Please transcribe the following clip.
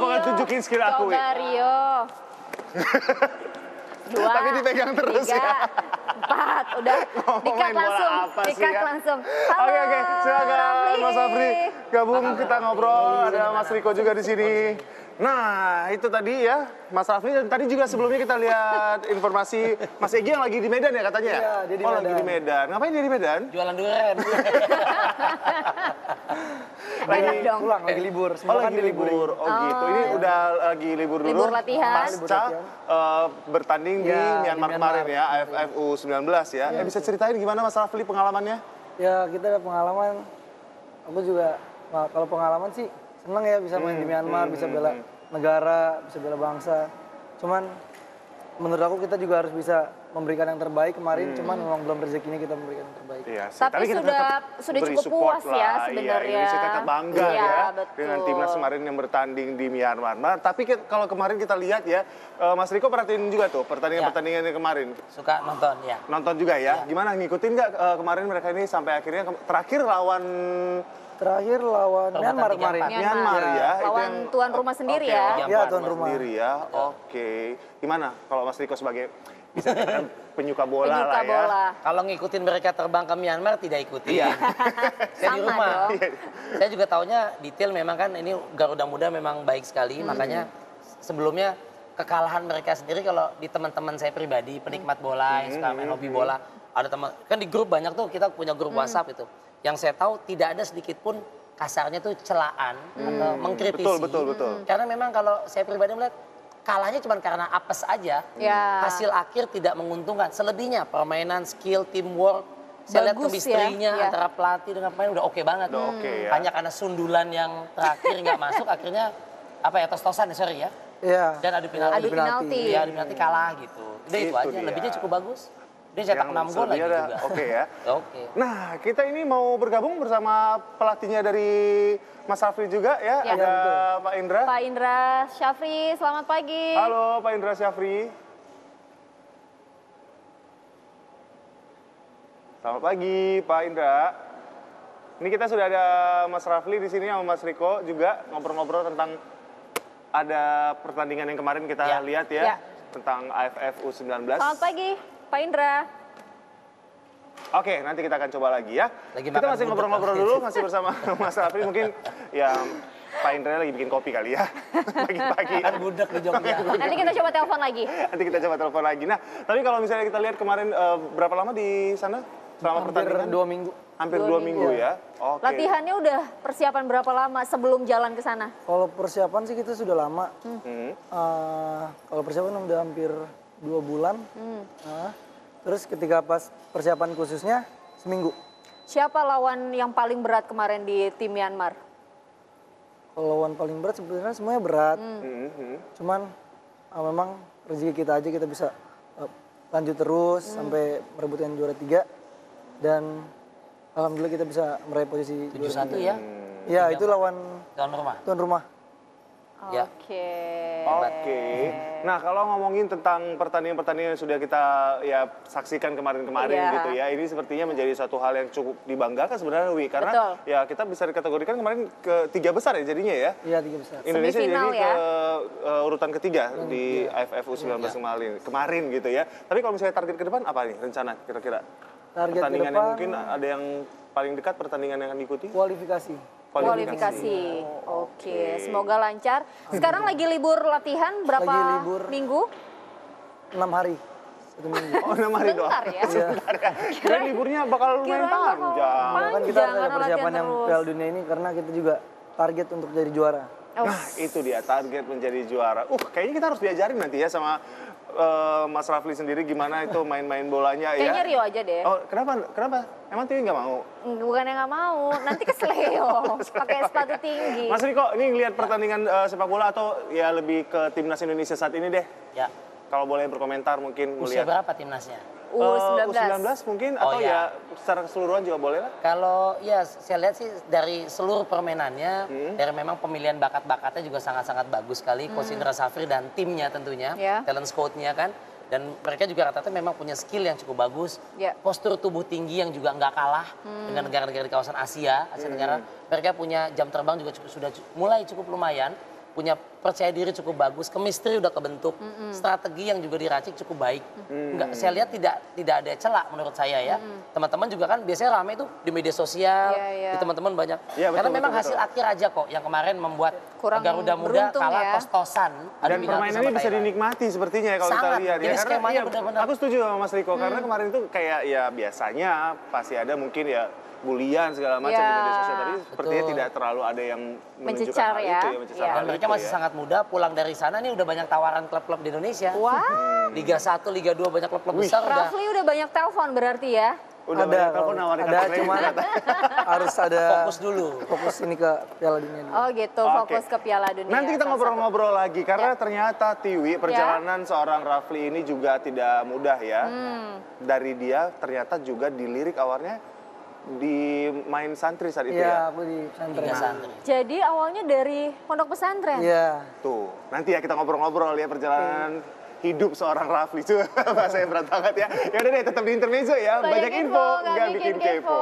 Aku akan tunjukin skill aku. Coba Rio. Dua, Tapi dipegang terus tiga, ya. Empat, udah dikat langsung, apa dikat ya? langsung. Halo, Oke oke, silakan. Mas Afri gabung kita ngobrol. Ada Mas Riko juga di sini. Nah, itu tadi ya Mas Rafli dan tadi juga sebelumnya kita lihat informasi Mas Egi yang lagi di Medan ya katanya? Iya, dia di oh, lagi Medan. di Medan. Ngapain dia di Medan? Jualan durian. Enak dong. Pulang lagi libur. Oh, Semua kan lagi diliburin. libur. Oh, gitu. Ini udah lagi libur dulu. Libur latihan. Libur Pasca latihan. eh, bertanding di Ya, di Myanmar Myanmar. kemarin ya, AFF U19 ya. Eh, bisa ceritain gimana Mas Rafli pengalamannya? Ya kita ada pengalaman. Aku juga nah, kalau pengalaman sih seneng ya bisa main di Hmm, Myanmar, bisa bela negara, bisa bela bangsa. Cuman menurut aku kita juga harus bisa memberikan yang terbaik kemarin. Cuman memang belum rezekinya kita memberikan yang terbaik. Iya sih. Tapi kita sudah- tetap sudah beri cukup puas ya lah. sebenarnya. Iya, Indonesia tetap bangga Iya, ya betul. dengan timnas kemarin yang bertanding di Myanmar. Nah, tapi ke- kalau kemarin kita lihat ya, eh, Mas Riko perhatiin juga tuh pertandingan-pertandingan yang kemarin. Suka nonton ya. Nonton juga ya. Iya. Gimana ngikutin nggak eh, kemarin mereka ini sampai akhirnya ke- terakhir lawan Terakhir lawan Kalau Myanmar kemarin. empat. Myanmar ya. itu Lawan yang- tuan rumah sendiri Oke, ya. Iya, tuan rumah sendiri ya. Oke. Gimana kalau Mas Riko sebagai bisa dikatakan penyuka bola Penyuka lah ya. bola. Kalau ngikutin mereka terbang ke Myanmar tidak ikuti. Iya. Saya di rumah. dong. Saya juga taunya detail memang kan ini Garuda Muda memang baik sekali. Makanya sebelumnya kekalahan mereka sendiri kalau di teman-teman saya pribadi penikmat bola yang suka main hobi bola ada teman kan di grup banyak tuh kita punya grup WhatsApp itu. Yang saya tahu tidak ada sedikit pun kasarnya tuh celaan atau mengkritisi. Betul, betul, betul. Karena memang kalau saya pribadi melihat kalahnya cuma karena apes aja. Ya. Hasil akhir tidak menguntungkan. Selebihnya permainan, skill, teamwork, saya lihat Bagus chemistry-nya ya, ya. antara pelatih dengan pemain udah oke banget. Udah oke ya. Hanya karena sundulan yang terakhir nggak masuk akhirnya apa ya tos-tosan ya sorry ya. Iya. Dan adu penalti. Adu penalti. Iya, adu penalti kalah gitu. Udah itu, Itu aja. dia. Lebihnya cukup bagus. Dia cetak Yang 6 gol lagi juga. Oke ya. Oke. Nah, kita ini mau bergabung bersama pelatihnya dari Mas Rafli juga ya. Ya. Ada Pak Indra. Pak Indra Syafri, selamat pagi. Halo Pak Indra Syafri. Selamat pagi Pak Indra. Ini kita sudah ada Mas Rafli di sini sama Mas Riko juga ngobrol-ngobrol tentang ada pertandingan yang kemarin kita Ya. lihat ya, Ya. tentang AFF U19. Selamat pagi, Pak Indra. Oke, nanti kita akan coba lagi ya. Lagi kita masih ngobrol-ngobrol dulu, masih bersama Mas Rafli. Mungkin ya Pak Indra lagi bikin kopi kali ya, pagi-pagi. Kan budak di Jogja. Nanti kita coba telepon lagi. Nanti kita coba telepon lagi. Nah, tapi kalau misalnya kita lihat kemarin eh, berapa lama di sana selama Hampir pertandingan? dua minggu. Hampir Dua dua minggu. minggu ya. Oke. Latihannya udah persiapan berapa lama sebelum jalan ke sana? Kalau persiapan sih kita sudah lama. Hmm. Eh, kalau persiapan udah hampir dua bulan. Nah, terus ketika pas persiapan khususnya seminggu. Siapa lawan yang paling berat kemarin di tim Myanmar? Kalau lawan paling berat sebenarnya semuanya berat. Hmm, hmm. Cuman eh, memang rezeki kita aja kita bisa eh, lanjut terus sampai merebutkan juara tiga dan alhamdulillah kita bisa meraih posisi juara 7-1 ya. Ya itu lawan Tuan rumah. tuan rumah. Ya. Oke. Oke. Nah, kalau ngomongin tentang pertandingan-pertandingan yang sudah kita ya saksikan kemarin-kemarin Iya. gitu ya, ini sepertinya menjadi suatu hal yang cukup dibanggakan sebenarnya Wi karena Betul. ya kita bisa dikategorikan kemarin ke tiga besar ya jadinya ya. Iya tiga besar. Indonesia Semifinal jadi ya. ke uh, urutan ketiga di AFF U19 kemarin, kemarin gitu ya. Tapi kalau misalnya target ke depan apa nih rencana kira-kira? Target ke pertandingan yang depan- mungkin ada yang paling dekat pertandingan yang akan diikuti? Kualifikasi. Kualifikasi. Oke, semoga lancar. Sekarang lagi libur latihan berapa Lagi libur. minggu? enam hari satu minggu. Oh, enam hari doang. Bentar ya. Sebentar ya. Kira liburnya bakal lumayan panjang. panjang. kan kita ada persiapan latihan yang. Piala Dunia ini karena kita juga target untuk jadi juara. Oh, Nah, itu dia target menjadi juara. Uh, kayaknya kita harus diajarin nanti ya sama uh, Mas Rafli sendiri gimana itu main-main bolanya ya. Kayaknya Rio aja deh. Oh, kenapa? Kenapa? Emang Tiwi nggak mau? Bukan yang nggak mau, nanti kesleo. Pakai sepatu tinggi. Mas Riko, ini ngelihat pertandingan uh, sepak bola atau ya lebih ke timnas Indonesia saat ini deh? Ya. Kalau boleh berkomentar mungkin Usia melihat berapa timnasnya? U19. Uh, U19 mungkin Oh, atau ya. ya secara keseluruhan juga boleh lah. Kalau ya saya lihat sih dari seluruh permainannya, Hmm. dari memang pemilihan bakat-bakatnya juga sangat-sangat bagus sekali. Coach Indra Safri dan timnya tentunya, Ya. talent scout-nya kan. Dan mereka juga rata-rata memang punya skill yang cukup bagus. Ya. Postur tubuh tinggi yang juga nggak kalah dengan negara-negara di kawasan Asia, Asia Tenggara. Mereka punya jam terbang juga cukup, sudah mulai cukup lumayan. Punya percaya diri cukup bagus, chemistry udah kebentuk, strategi yang juga diracik cukup baik. Enggak, saya lihat tidak tidak ada celak menurut saya ya. Teman-teman juga kan biasanya rame itu di media sosial, Iya, iya. di teman-teman banyak. Iya, betul, Karena memang betul, hasil betul. akhir aja kok yang kemarin membuat Kurang Garuda Muda beruntung kalah ya. kos-tosan. adu Dan penalti permainan sama ini bisa Thailand. dinikmati sepertinya ya kalau kita Sangat. lihat Jadi ya. skemanya iya, benar-benar- aku setuju sama Mas Riko karena kemarin itu kayak ya biasanya pasti ada mungkin ya bulian segala macam di Ya. media sosial tapi sepertinya Betul. tidak terlalu ada yang menunjukkan Mencecar hal ya. itu ya, mencecar hal Dan mereka itu masih ya. sangat muda, pulang dari sana nih udah banyak tawaran klub-klub di Indonesia. Wah, Liga 1, Liga 2 banyak klub-klub besar udah. Rafli udah banyak telepon berarti ya? Udah ada, telepon nawarin ada cuma harus ada Fokus dulu. fokus ini ke Piala Dunia dulu. Oh gitu, fokus ke Piala Dunia. Nanti kita ngobrol-ngobrol lagi karena Ya. ternyata Tiwi perjalanan seorang Rafli ini juga tidak mudah ya. Hmm. Dari dia ternyata juga dilirik awalnya di main santri saat itu Iya, ya. aku di pesantren. Liga santri. satu. Jadi awalnya dari pondok pesantren. Iya. Tuh, nanti ya kita ngobrol-ngobrol ya perjalanan hidup seorang Rafli. Itu bahasa yang berat banget ya. Ya udah deh, tetap di intermezzo ya. Banyak Banyak, info, info, nggak bikin kepo. kepo.